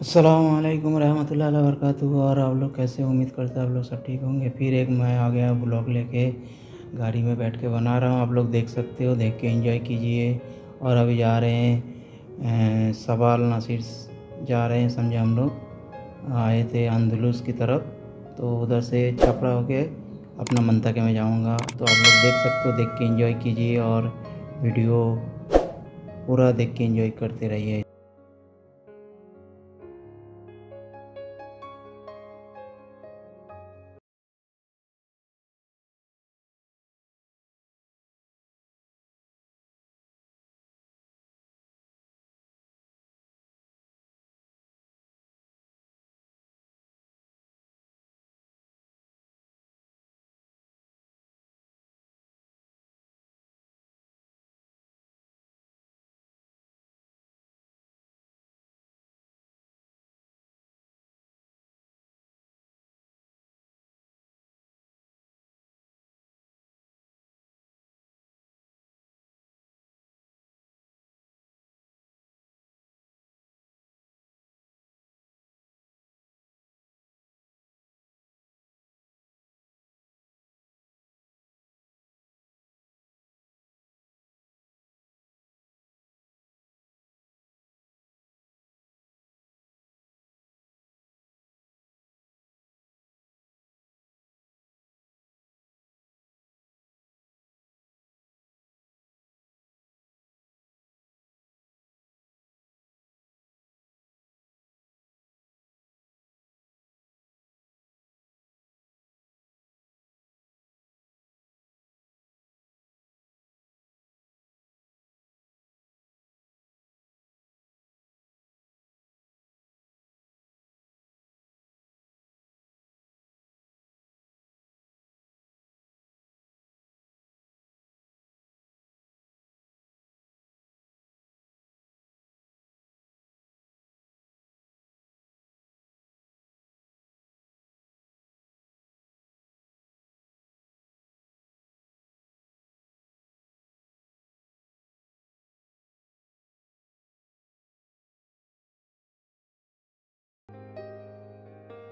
असलकम रहमतुल्लाहि वरकatuh और आप लोग कैसे उम्मीद करते हैं आप लोग सब ठीक होंगे। फिर एक मैं आ गया ब्लॉग लेके, गाड़ी में बैठ के बना रहा हूँ। आप लोग देख सकते हो, देख के एंजॉय कीजिए। और अभी जा रहे हैं अं, सवाल नासिर जा रहे हैं, समझे हम लोग। आए थे अंदलुस की तरफ़ तो उधर से छपड़ा होके अपना मंतके में जाऊँगा। तो आप लोग देख सकते हो, देख के एंजॉय कीजिए। और वीडियो पूरा देख के एंजॉय करते रहिए।